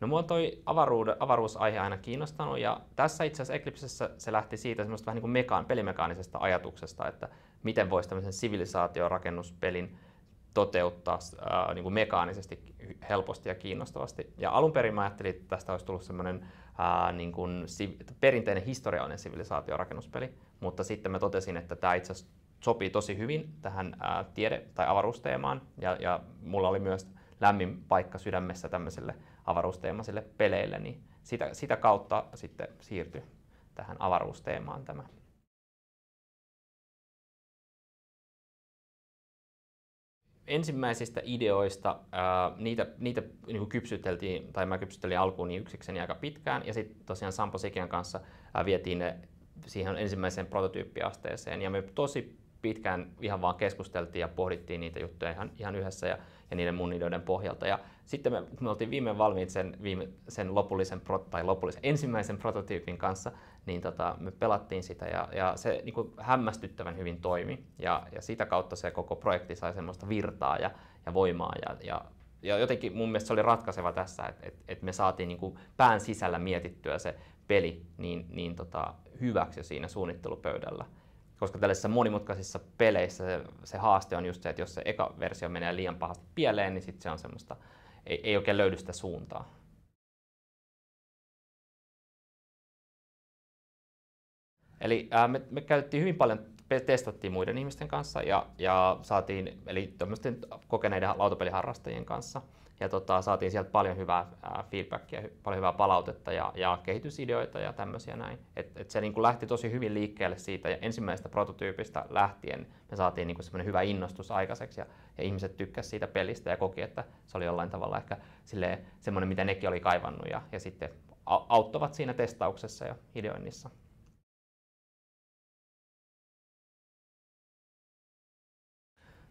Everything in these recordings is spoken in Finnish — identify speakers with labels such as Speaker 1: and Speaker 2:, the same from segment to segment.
Speaker 1: No mua toi avaruud- avaruusaihe aina kiinnostanut ja tässä itse asiassa Eclipsessä se lähti siitä semmoista vähän niin kuin mekaan, pelimekaanisesta ajatuksesta, että miten voisi tämmöisen sivilisaatiorakennuspelin toteuttaa ää, niin kuin mekaanisesti helposti ja kiinnostavasti. Ja alun perin mä ajattelin, että tästä olisi tullut semmoinen ää, niin kuin siv- perinteinen historiallinen sivilisaatiorakennuspeli, mutta sitten mä totesin, että tämä itse asiassa sopii tosi hyvin tähän ää, tiede- tai avaruusteemaan ja, ja mulla oli myös lämmin paikka sydämessä tämmöiselle avaruusteemaisille peleille, niin sitä, sitä kautta sitten siirtyi tähän avaruusteemaan tämä. ensimmäisistä ideoista, ää, niitä, niitä niin kypsyteltiin, tai mä kypsyttelin alkuun niin yksikseni aika pitkään, ja sitten tosiaan Sampo Sikian kanssa ää, vietiin ne siihen ensimmäiseen prototyyppiasteeseen, ja me tosi pitkään ihan vaan keskusteltiin ja pohdittiin niitä juttuja ihan, ihan yhdessä ja, ja niiden mun ideoiden pohjalta. Ja sitten me, me oltiin viime valmiit sen, viime, sen lopullisen, pro, tai lopullisen ensimmäisen prototyypin kanssa, niin tota, me pelattiin sitä ja, ja se niin kuin hämmästyttävän hyvin toimi. Ja, ja sitä kautta se koko projekti sai semmoista virtaa ja, ja voimaa ja, ja ja jotenkin mun mielestä se oli ratkaiseva tässä, että, että, että me saatiin niin kuin pään sisällä mietittyä se peli niin, niin tota, hyväksi siinä suunnittelupöydällä koska tällaisissa monimutkaisissa peleissä se, se haaste on just se, että jos se eka versio menee liian pahasti pieleen, niin sitten se on semmoista, ei, ei oikein löydy sitä suuntaa. Eli ää, me, me käytettiin hyvin paljon, testattiin muiden ihmisten kanssa ja, ja saatiin, eli kokeneiden lautapeliharrastajien kanssa ja tota, saatiin sieltä paljon hyvää ää, feedbackia, paljon hyvää palautetta ja, ja kehitysideoita ja tämmöisiä näin. Et, et se niin kuin lähti tosi hyvin liikkeelle siitä ja ensimmäisestä prototyypistä lähtien me saatiin niin semmoinen hyvä innostus aikaiseksi ja, ja ihmiset tykkäsivät siitä pelistä ja koki, että se oli jollain tavalla ehkä semmoinen, mitä nekin oli kaivannut ja, ja sitten auttavat siinä testauksessa ja ideoinnissa.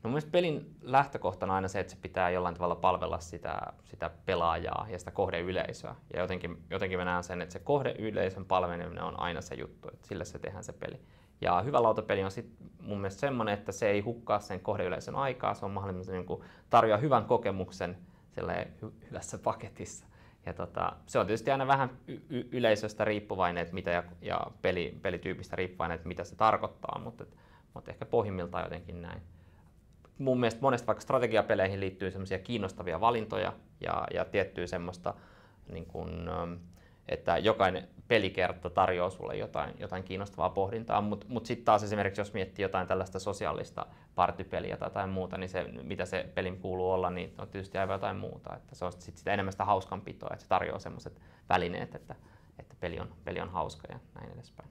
Speaker 1: No mielestäni pelin lähtökohtana on aina se, että se pitää jollain tavalla palvella sitä, sitä pelaajaa ja sitä kohdeyleisöä. Ja jotenkin, jotenkin mä näen sen, että se kohdeyleisön palveleminen on aina se juttu, että sillä se tehdään se peli. Ja hyvä lautapeli on sit mun mielestä semmoinen, että se ei hukkaa sen kohdeyleisön aikaa, se on mahdollisimman niin tarjoaa hyvän kokemuksen hy- hyvässä paketissa. Ja tota, se on tietysti aina vähän y- yleisöstä riippuvainen että mitä ja, ja peli, pelityypistä riippuvainen, että mitä se tarkoittaa, mutta, mutta ehkä pohjimmiltaan jotenkin näin mun mielestä monesti vaikka strategiapeleihin liittyy semmoisia kiinnostavia valintoja ja, ja tiettyä semmoista, niin kun, ähm, että jokainen pelikerta tarjoaa sulle jotain, jotain kiinnostavaa pohdintaa, mutta mut, sitten taas esimerkiksi jos miettii jotain tällaista sosiaalista partypeliä tai jotain muuta, niin se, mitä se pelin kuuluu olla, niin on tietysti aivan jotain muuta. Että se on sit sitä enemmän sitä hauskanpitoa, että se tarjoaa semmoiset välineet, että, että peli, on, peli on hauska ja näin edespäin.